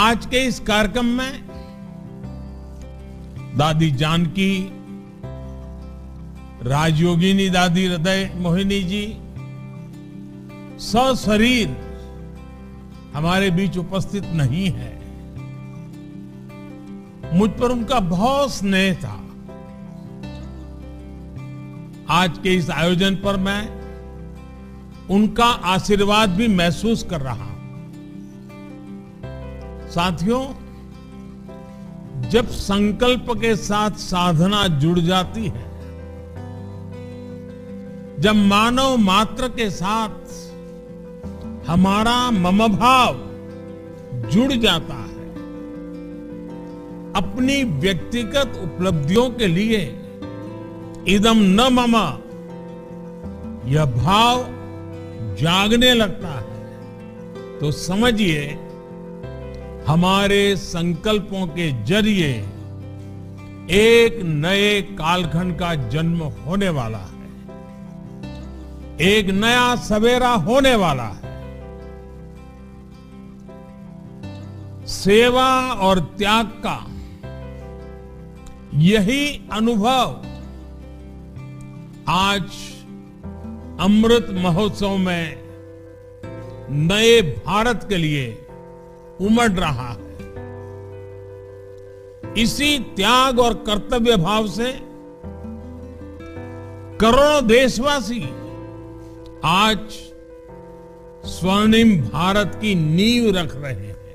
आज के इस कार्यक्रम में दादी जानकी, राजयोगिनी दादी हृदय मोहिनी जी, सशरीर हमारे बीच उपस्थित नहीं है। मुझ पर उनका बहुत स्नेह था। आज के इस आयोजन पर मैं उनका आशीर्वाद भी महसूस कर रहा हूँ। साथियों, जब संकल्प के साथ साधना जुड़ जाती है, जब मानव मात्र के साथ हमारा ममभाव जुड़ जाता है, अपनी व्यक्तिगत उपलब्धियों के लिए इदम न मम, यह भाव जागने लगता है। तो समझिए हमारे संकल्पों के ज़रिए एक नए कालखंड का जन्म होने वाला है। एक नया सवेरा होने वाला है। सेवा और त्याग का यही अनुभव आज अमृत महोत्सव में नए भारत के लिए उमड़ रहा है। इसी त्याग और कर्तव्य भाव से करोड़ों देशवासी आज स्वर्णिम भारत की नींव रख रहे हैं।